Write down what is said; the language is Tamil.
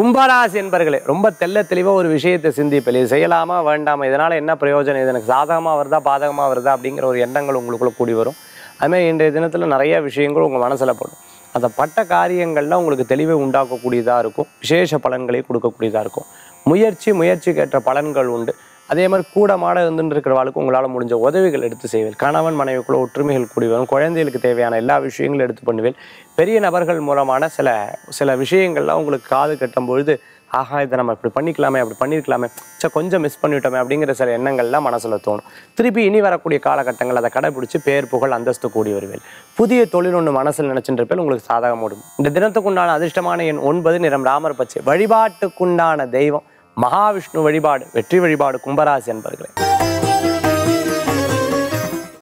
கும்பராசி என்பர்களே ரொம்ப தெள்ள தெளிவாக ஒரு விஷயத்தை சிந்திப்பேன். இது செய்யலாமா வேண்டாமா இதனால் என்ன பிரயோஜனம் இது எனக்கு சாதகமாக வருதா பாதகமாக வருதா அப்படிங்கிற ஒரு எண்ணங்கள் உங்களுக்குள்ள கூடி வரும். அதுமாதிரி இன்றைய தினத்தில் நிறைய விஷயங்கள் உங்கள் மனசில் படும். அந்த பட்ட காரியங்களில் உங்களுக்கு தெளிவை உண்டாக்கக்கூடியதாக இருக்கும். விசேஷ பலன்களை கொடுக்கக்கூடியதாக இருக்கும். முயற்சி முயற்சிக்கு ஏற்ற பலன்கள் உண்டு. அதே மாதிரி கூட மாட இருந்துட்டு இருக்கிறவாளுக்கு உங்களால் முடிஞ்ச உதவிகள் எடுத்து செய்வேன். கணவன் மனைவிக்குள்ள ஒற்றுமைகள் கூடி வரும். குழந்தைகளுக்கு தேவையான எல்லா விஷயங்களும் எடுத்து பண்ணுவேன். பெரிய நபர்கள் மூலமான சில சில விஷயங்கள்லாம் உங்களுக்கு காது கட்டும் பொழுது ஆஹா இதை நம்ம இப்படி பண்ணிக்கலாமே அப்படி பண்ணியிருக்கலாமே சார் கொஞ்சம் மிஸ் பண்ணிட்டோமே அப்படிங்கிற சில எண்ணங்கள்லாம் மனசில் தோணும். திருப்பி இனி வரக்கூடிய காலகட்டங்கள் அதை கடைபிடிச்சு பேர் புகழ் அந்தஸ்து கூடி வருவேன். புதிய தொழில் ஒன்று மனசில் நினைச்சிட்டு உங்களுக்கு சாதகம் ஓடும் இந்த தினத்துக்குண்டான அதிர்ஷ்டமான எண் ஒன்பது நிறம் ராமர் பச்சை. வழிபாட்டுக்குண்டான தெய்வம். மகாவிஷ்ணு வழிபாடு வெற்றி வழிபாடு கும்பராசி என்பர்களே